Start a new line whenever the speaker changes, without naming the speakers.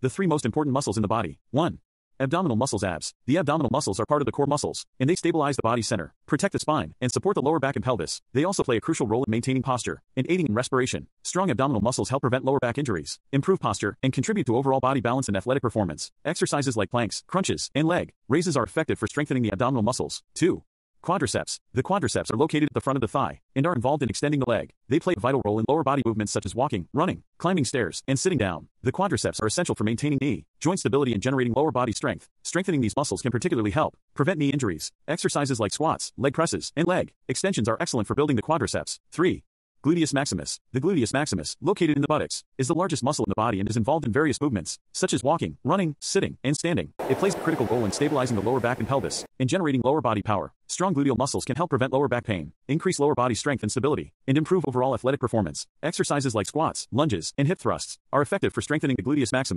The three most important muscles in the body. 1. Abdominal muscles abs. The abdominal muscles are part of the core muscles, and they stabilize the body center, protect the spine, and support the lower back and pelvis. They also play a crucial role in maintaining posture and aiding in respiration. Strong abdominal muscles help prevent lower back injuries, improve posture, and contribute to overall body balance and athletic performance. Exercises like planks, crunches, and leg raises are effective for strengthening the abdominal muscles. 2. Quadriceps. The quadriceps are located at the front of the thigh and are involved in extending the leg. They play a vital role in lower body movements such as walking, running, climbing stairs, and sitting down. The quadriceps are essential for maintaining knee, joint stability and generating lower body strength. Strengthening these muscles can particularly help prevent knee injuries. Exercises like squats, leg presses, and leg extensions are excellent for building the quadriceps. 3. Gluteus maximus. The gluteus maximus, located in the buttocks, is the largest muscle in the body and is involved in various movements, such as walking, running, sitting, and standing. It plays a critical role in stabilizing the lower back and pelvis and generating lower body power. Strong gluteal muscles can help prevent lower back pain, increase lower body strength and stability, and improve overall athletic performance. Exercises like squats, lunges, and hip thrusts are effective for strengthening the gluteus maximus.